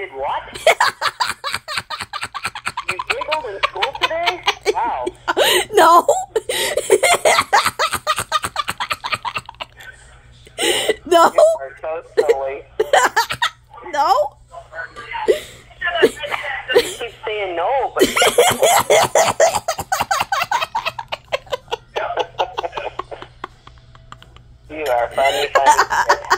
did what? you giggled in school today? Wow. No. no. You are so silly. No. You keep saying no, but you are funny, funny.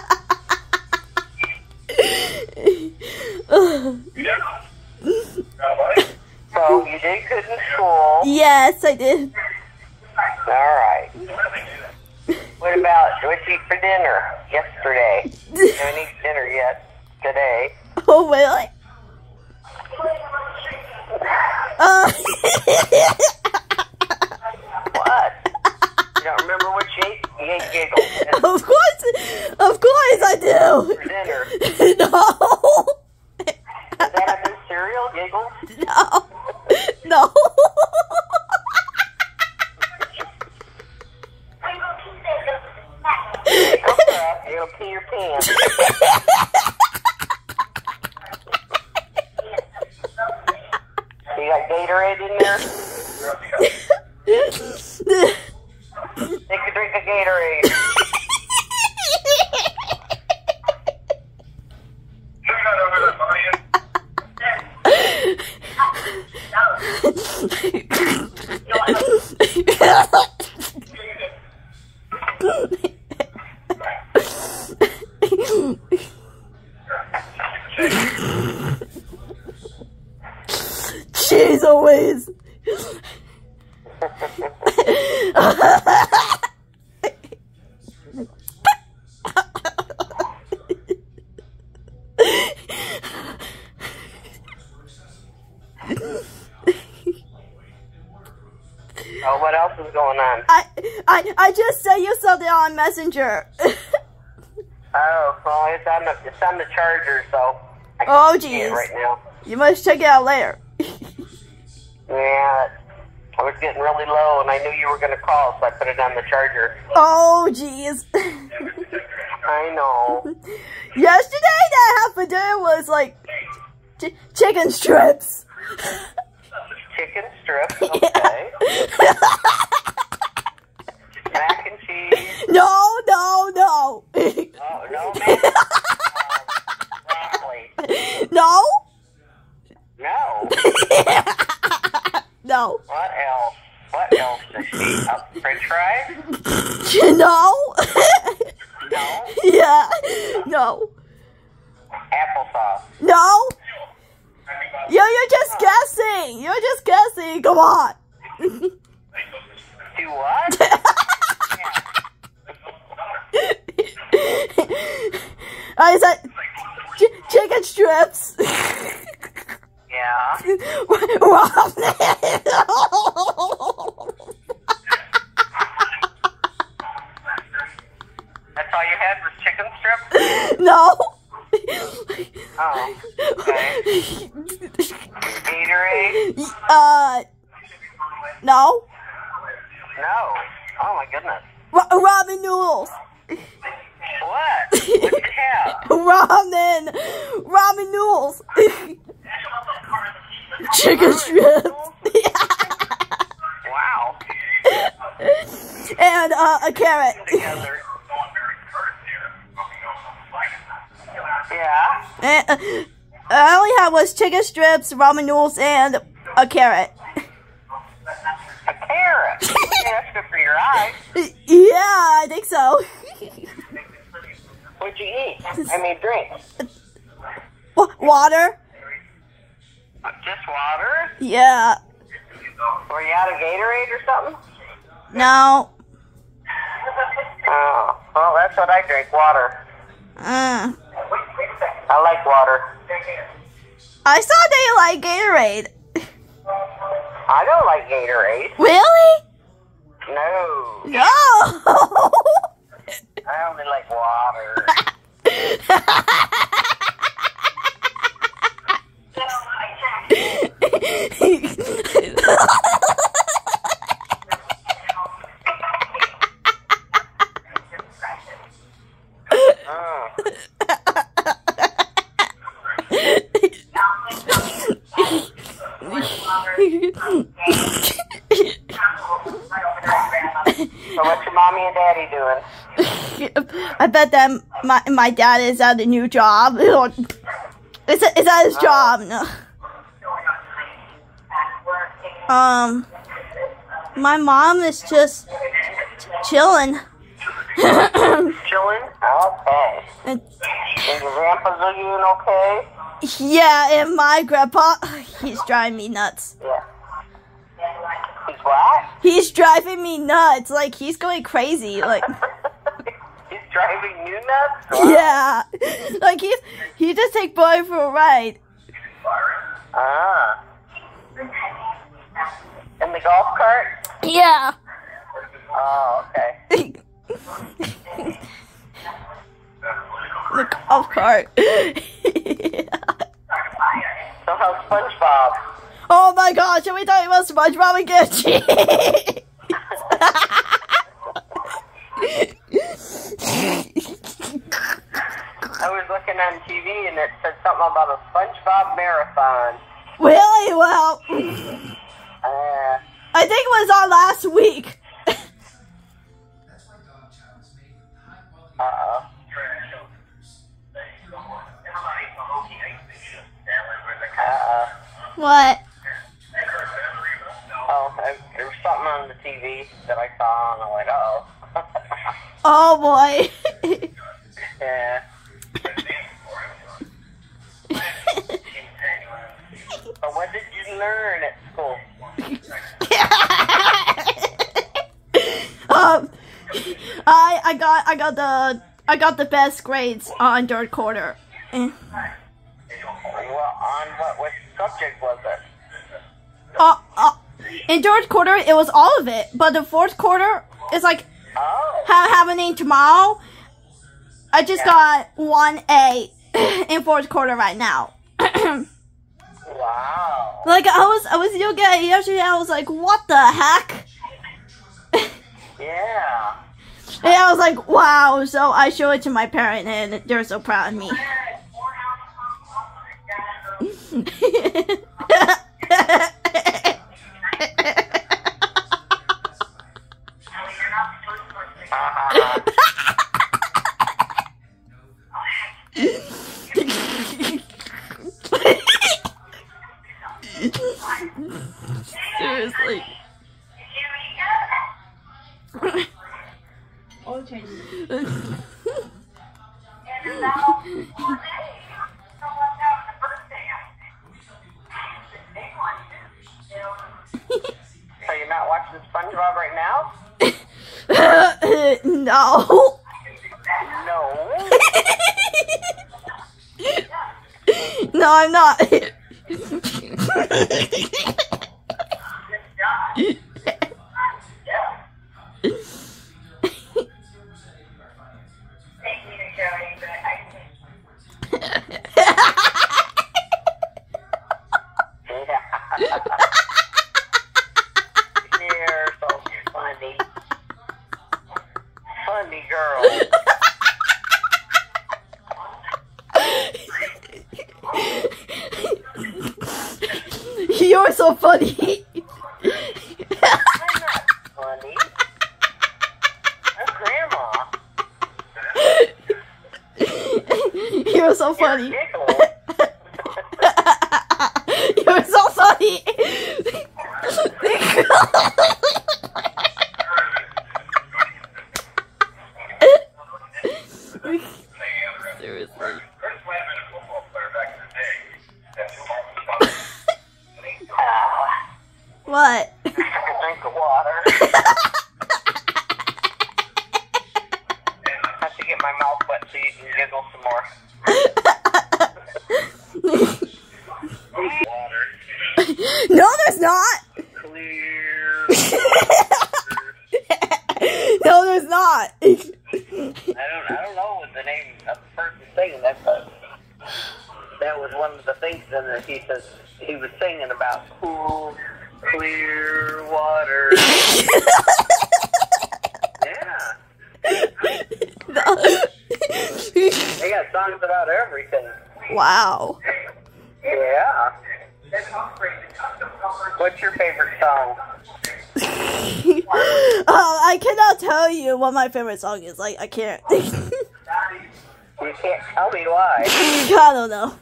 So you did good in school. yes, I did. All right. What about what you eat for dinner yesterday? You haven't eaten dinner yet today. Oh, really? Uh, What? You don't remember what you ate? You ate giggles of course, of course I for dinner. do. No. Does that have been cereal? Giggles? No. No. Go crap. You're gonna pee your pants. You got Gatorade in there? Take a drink of Gatorade. Jeez always. Oh, what else is going on? I I I just sent you something on Messenger. Oh, well, it's on the it's on the charger, so I Oh, can't see it jeez. right now. you must check it out later. Yeah, I was getting really low, and I knew you were going to call, so I put it on the charger. Oh jeez. I know. Yesterday that happened there was like ch- chicken strips. Chicken strips, okay. Mac and cheese. No, no, no. Oh no, man. Um, broccoli. no. No. No. What else? What else does she eat? Uh, French fries? No. No. yeah. No. Applesauce. No. Yo, you're just guessing. You're just guessing. Come on. Do what? I said ch- chicken strips. Yeah. That's all you had was chicken strips? no. Oh. Okay. Gatorade? Uh, no. No. Oh my goodness. Ra- ramen noodles. What? What did you have? Ramen. Ramen noodles. Chicken strips. Wow. and uh, a carrot. Yeah. And, uh, I only had was chicken strips, ramen noodles, and a carrot. A carrot. Yeah, that's good for your eyes. Yeah, I think so. What'd you eat? I mean, drink. Wa- Water? Just water? Yeah. Were you out of Gatorade or something? No. Oh, well, that's what I drink, water. Mm. I like water. I saw that you like Gatorade. I don't like Gatorade. Really? No. No. I only like water. Mm. I bet that my my dad is at a new job. Is it is that his job? No. Um, my mom is just chilling. Chilling? Okay. And your grandpa's doing okay? yeah, and my grandpa, he's driving me nuts. Yeah. He's what? He's driving me nuts. Like he's going crazy. Like He's driving you nuts? Yeah, like he's he just take boy for a ride. Ah. In the golf cart? Yeah. Oh, okay. the golf cart. So how's SpongeBob? Oh my gosh, are we talking about SpongeBob again? I was looking on TV and it said something about a SpongeBob marathon. really? Well, Uh, I think it was on last week. Uh-oh. What? Oh, there was something on the TV that I saw and I went, uh-oh. Oh boy. yeah. But what did you learn at school? um, I I got I got the I got the best grades on third quarter. Eh. Well, on what, what subject was it? In third quarter, it was all of it, but the fourth quarter is like Oh. ha- happening tomorrow. I just got one A in fourth quarter right now. Wow. like I was I was at yesterday, I was like, what the heck? Yeah. And I was like, wow. So I show it to my parent, and they're so proud of me. Seriously. So you're not watching SpongeBob right now? no. No. no, I'm not. so funny. Funny. Grandma. You're so funny. giggle. You're so funny. Seriously. Ah, What? Drink of water. I have to get my mouth wet so you can giggle some more. Water. no, there's not. Clear. no, there's not. I don't I don't know what the name of the person singing that, but that was one of the things in there. He says he was singing about cool, clear water. yeah, No. they got songs about everything. wow. Yeah. What's your favorite song? uh, I cannot tell you what my favorite song is. Like, I can't. You can't tell me why. I don't know.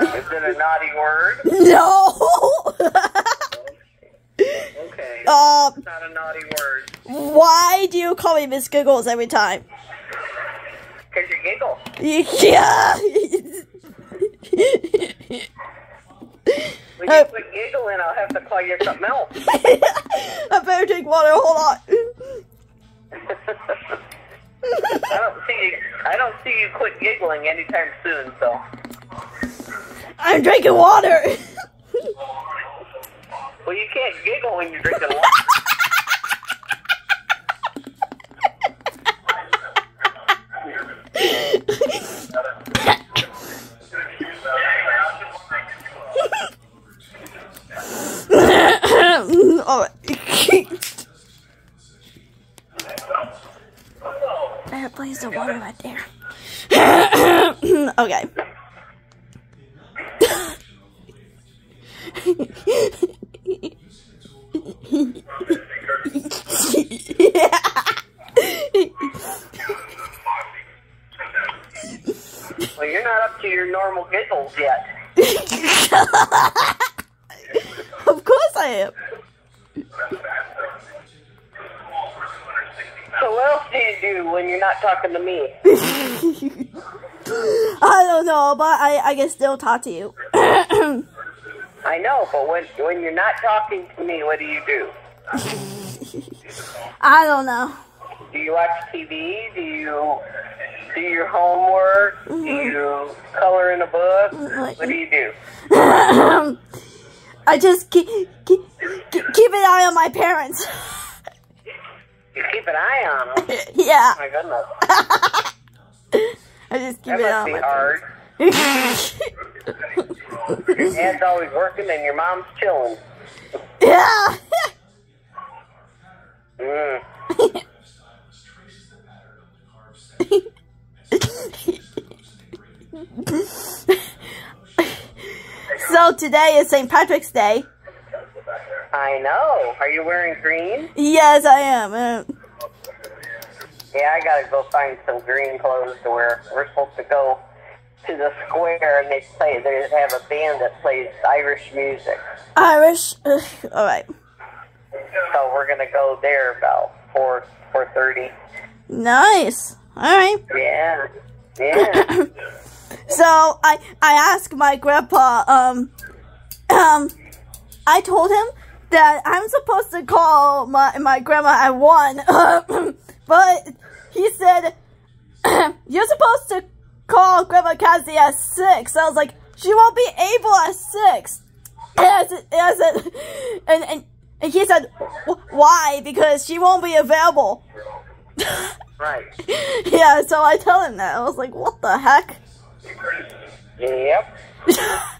Is it a naughty word? No. Okay. uh, It's not a naughty word. why do you call me Miss Giggles every time? Because you giggle. Yeah. When you quit giggling, I'll have to call you something else. I better drink water. Hold on. I don't see you. I don't see you quit giggling anytime soon. So. I'm drinking water. Well, you can't giggle when you're drinking right. There, place the water right there. okay. Well, you're not up to your normal giggles yet. of course I am. So what else do you do when you're not talking to me? I don't know, but I, I can still talk to you. I know, but when when you're not talking to me, what do you do? I don't know. Do you watch TV? Do you do your homework? Do you color in a book? What do you do? I just keep, keep, keep an eye on my parents. You keep an eye on them. yeah, My goodness, I just keep that an eye on my hard. parents. Your dad's always working and your mom's chilling. yeah. Mm. So today is St. Patrick's Day. I know. Are you wearing green? Yes, I am. Uh, Yeah, I gotta go find some green clothes to wear. We're supposed to go to the square and they play. They have a band that plays Irish music. Irish. All right. So we're gonna go there about four four thirty. Nice. All right. Yeah, yeah. So I I asked my grandpa. Um, um, I told him that I'm supposed to call my my grandma at one, but he said you're supposed to call Grandma Cassie at six. I was like, she won't be able at six. And I said, and, I said, and, and, and he said, why? Because she won't be available. right. yeah, so I tell him that. I was like, what the heck? Yep.